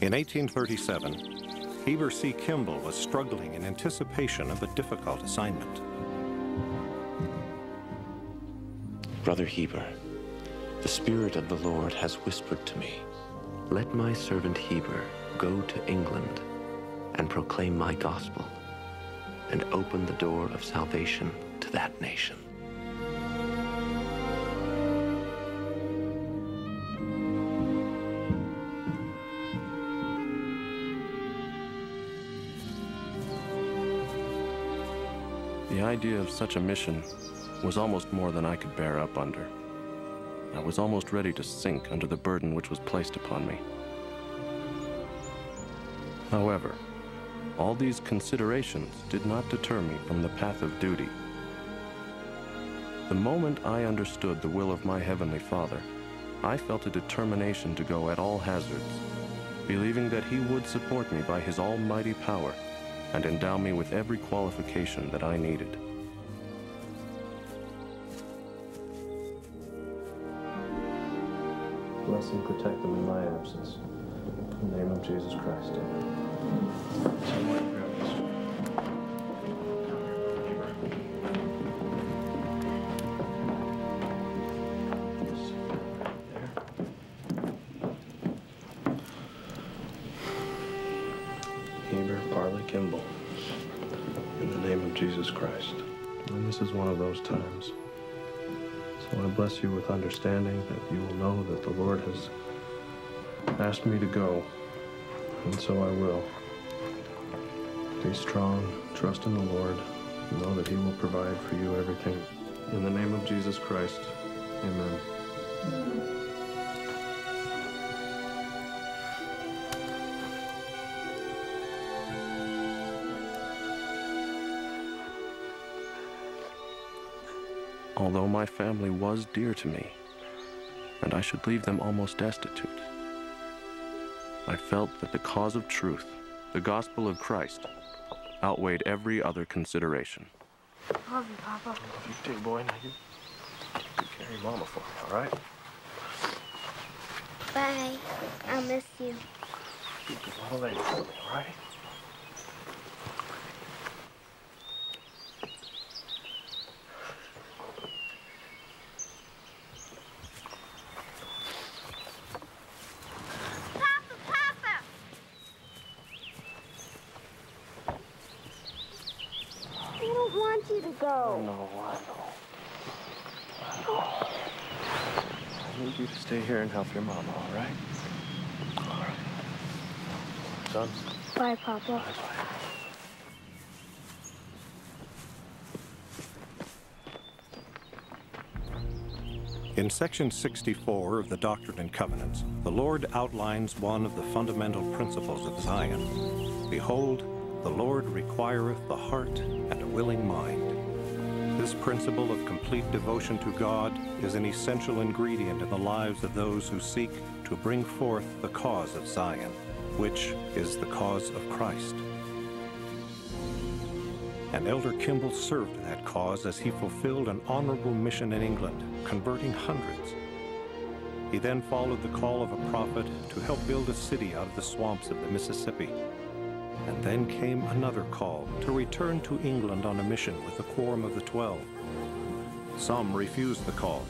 In 1837, Heber C. Kimball was struggling in anticipation of a difficult assignment. Brother Heber, the Spirit of the Lord has whispered to me, let my servant Heber go to England and proclaim my gospel and open the door of salvation to that nation. The idea of such a mission was almost more than I could bear up under. I was almost ready to sink under the burden which was placed upon me. However, all these considerations did not deter me from the path of duty. The moment I understood the will of my Heavenly Father, I felt a determination to go at all hazards, believing that He would support me by His almighty power and endow me with every qualification that I needed. Bless and protect them in my absence. In the name of Jesus Christ. Kimball. In the name of Jesus Christ. And this is one of those times. So I bless you with understanding that you will know that the Lord has asked me to go, and so I will. Be strong, trust in the Lord, know that He will provide for you everything. In the name of Jesus Christ, amen. Although my family was dear to me, and I should leave them almost destitute, I felt that the cause of truth, the gospel of Christ, outweighed every other consideration. Love you, Papa. Love You too, boy. Now you take care of your mama for me, all right? Bye. I'll miss you. You do a little lady for me, all right? Papa, Papa! I don't want you to I go. know, I know. I know. I need you to stay here and help your mama, all right? All right. Son, Bye, Papa. bye-bye. In section 64 of the Doctrine and Covenants, the Lord outlines one of the fundamental principles of Zion. Behold, the Lord requireth the heart and a willing mind. This principle of complete devotion to God is an essential ingredient in the lives of those who seek to bring forth the cause of Zion, which is the cause of Christ. And Elder Kimball served that cause as he fulfilled an honorable mission in England, converting hundreds. He then followed the call of a prophet to help build a city out of the swamps of the Mississippi. And then came another call to return to England on a mission with the Quorum of the Twelve. Some refused the call,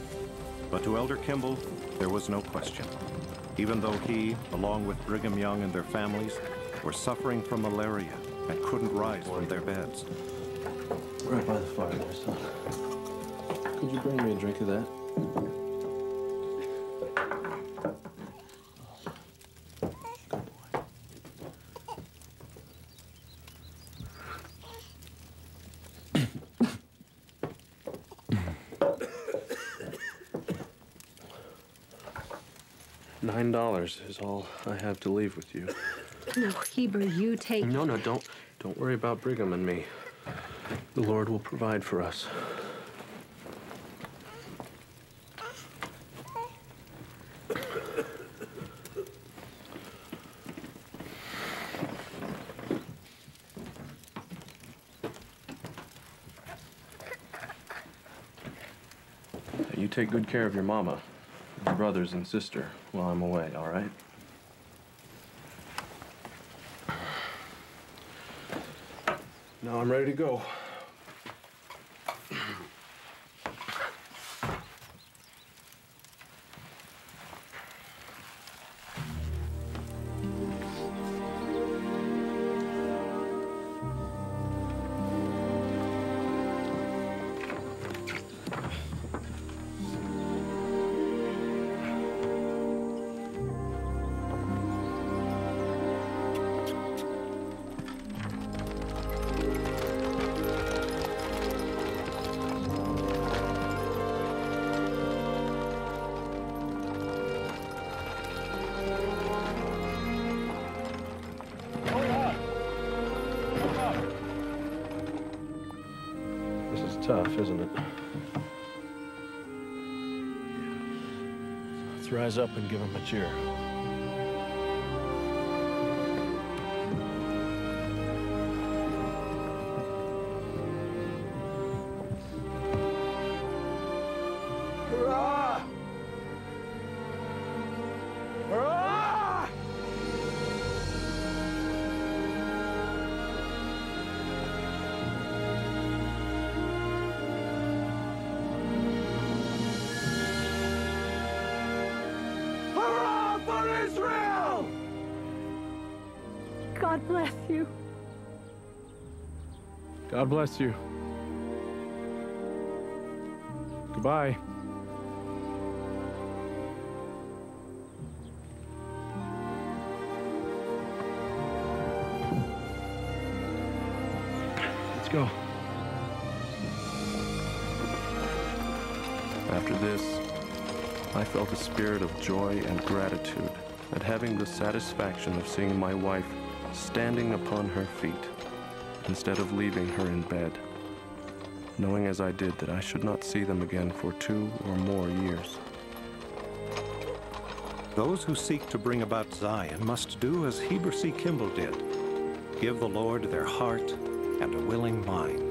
but to Elder Kimball, there was no question. Even though he, along with Brigham Young and their families, were suffering from malaria and couldn't rise from their beds. Right by the fire there, son. Could you bring me a drink of that? Nine dollars is all I have to leave with you. No, Heber, you take. No, no, don't don't worry about Brigham and me. The Lord will provide for us. You take good care of your mama, your brothers and sister while I'm away, all right? Now I'm ready to go. Tough, isn't it? Let's rise up and give him a cheer. God bless you. God bless you. Goodbye. Let's go. After this, I felt a spirit of joy and gratitude at having the satisfaction of seeing my wife standing upon her feet instead of leaving her in bed, knowing as I did that I should not see them again for two or more years. Those who seek to bring about Zion must do as Heber C. Kimball did give the Lord their heart and a willing mind.